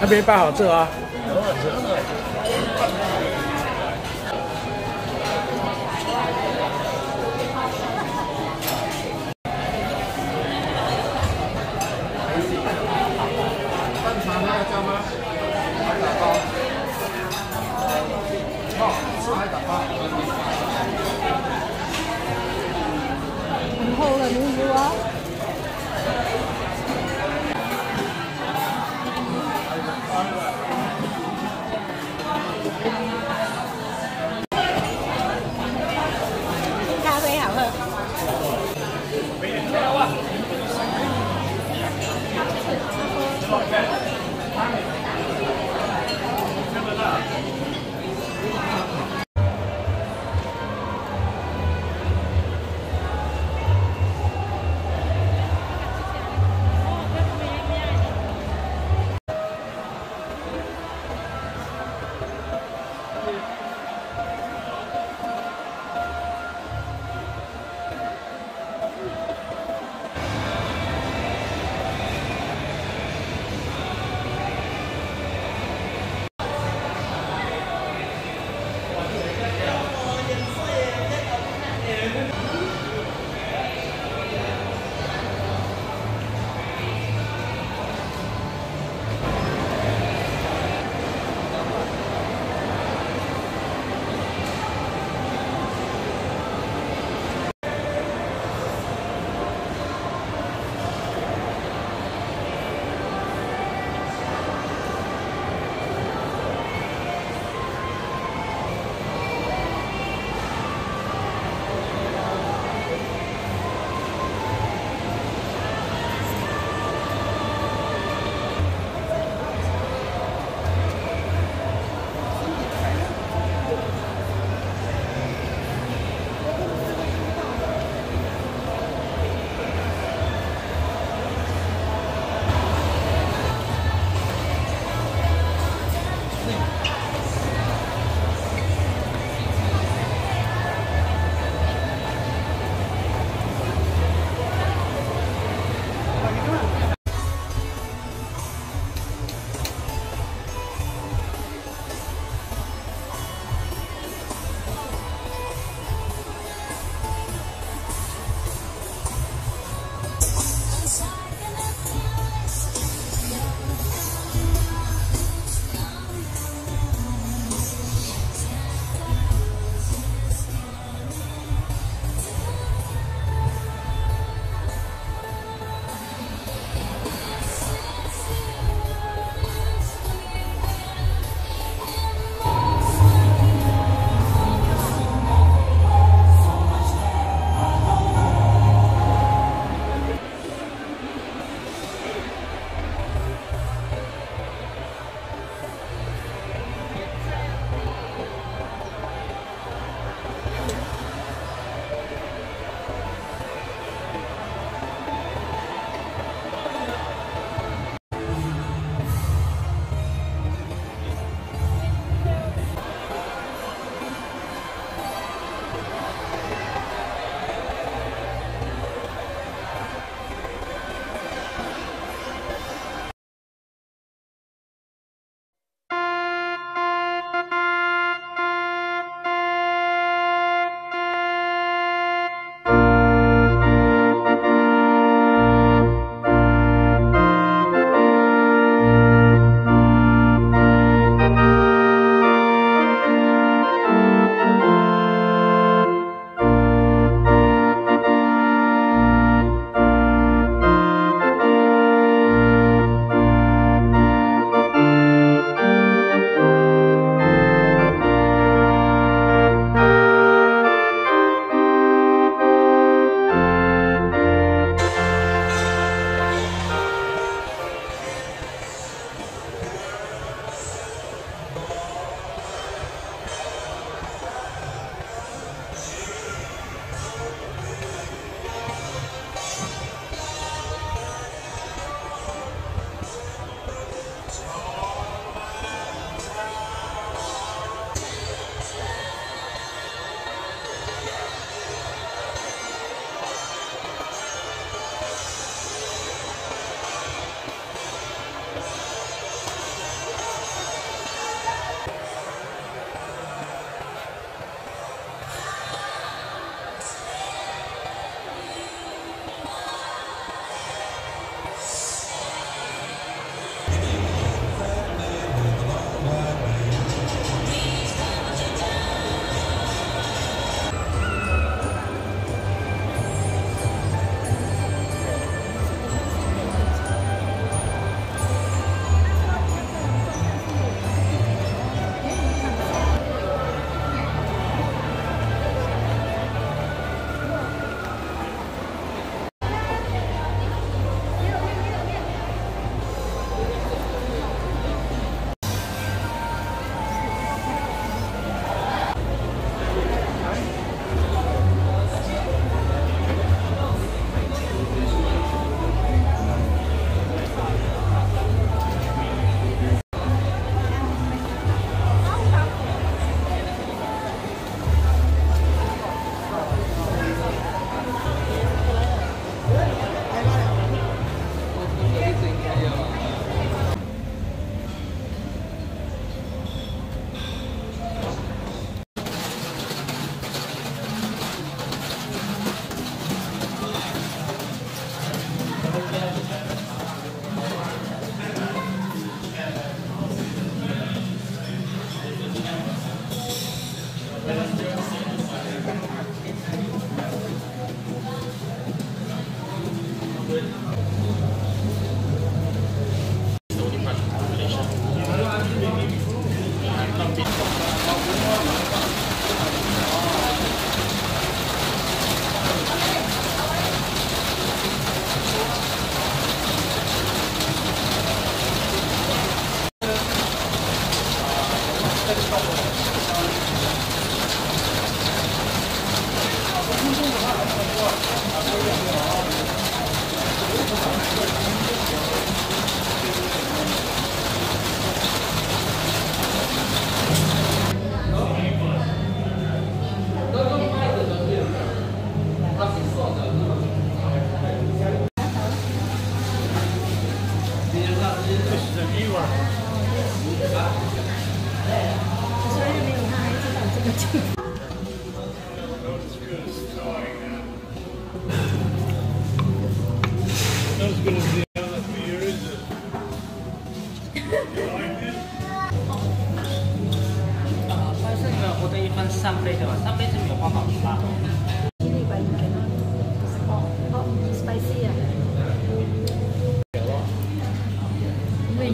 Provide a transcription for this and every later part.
那边办好证啊。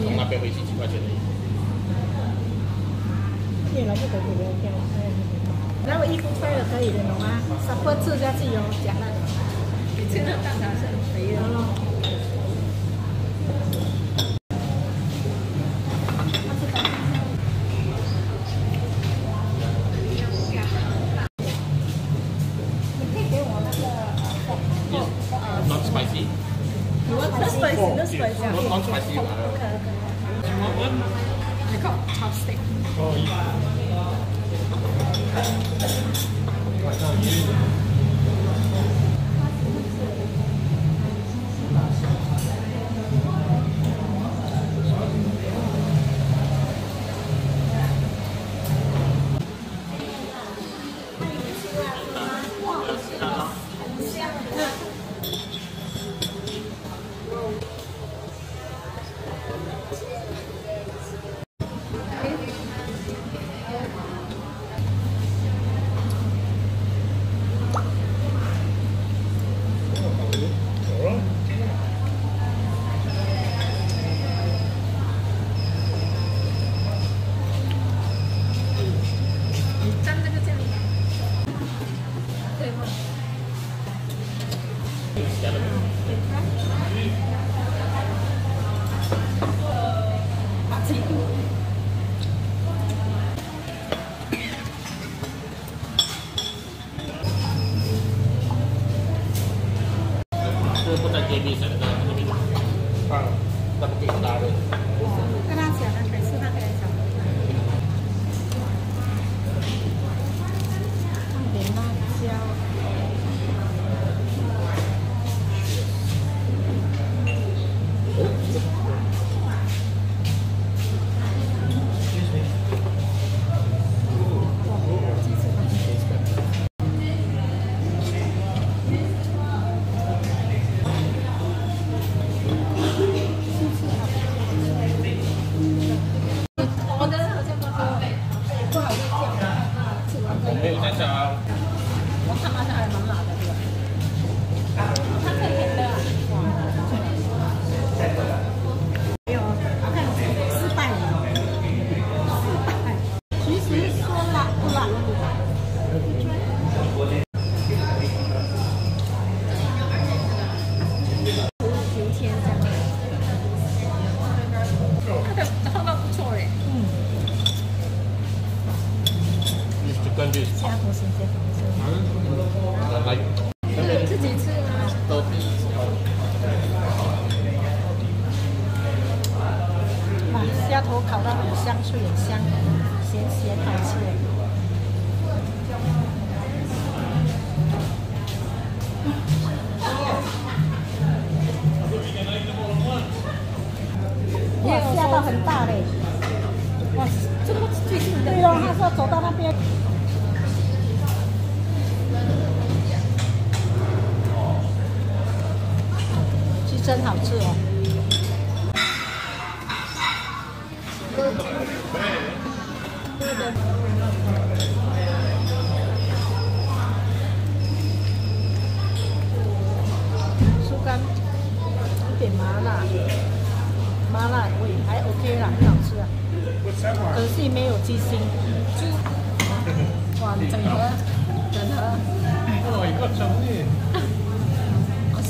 从那边回去几块钱而已。越来越可以了，对吧？然后衣服穿了可以的，懂吗？撒泼吃下去哦，假的。你真的蛋挞是很肥 okay. I got chopstick. Oh, yeah. 我。没有在这啊。我看好像还蛮辣的，哇，虾头烤的很香脆，很香，咸咸好吃。好吃哦。猪肝，有点麻辣，麻辣味还 OK 啦，很好吃啊。可惜没有鸡心。猪，哇，整盒，整盒，哦，一个整的。好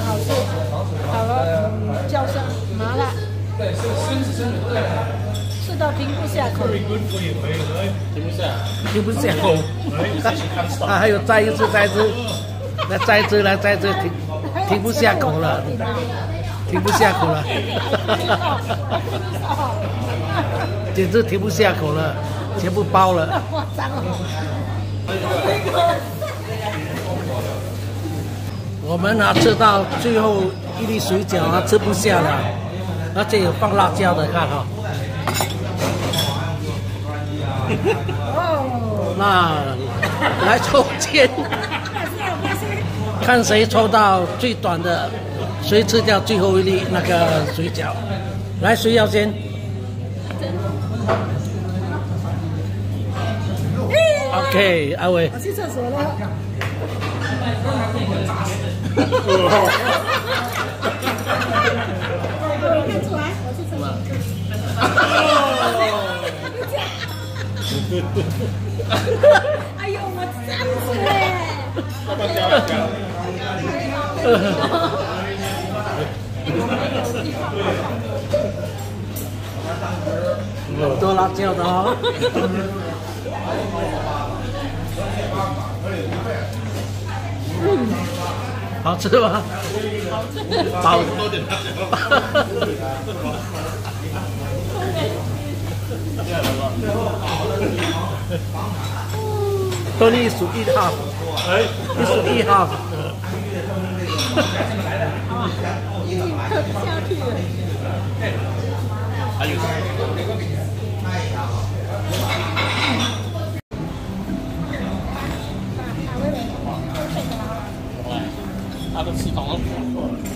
好吃，好了，嗯，叫声麻辣，吃到停不下口。停不下停不下口。啊，还有再一次，再一次，来再一次，来再一次，停停不下口了，停不下口了，简直停不下口了，全部包了。我们啊吃到最后一粒水饺啊吃不下了，而且有放辣椒的，看哈、哦，那来抽签，看谁抽到最短的，谁吃掉最后一粒那个水饺。来，谁要先？OK，阿伟，我去厕所了。我看出来，我去厕所。哎呦，我脏死嘞！多辣椒的哦。好吃吗？好吃。多利数一号，哎，你数一号。喝不下去了。他都吃饱了。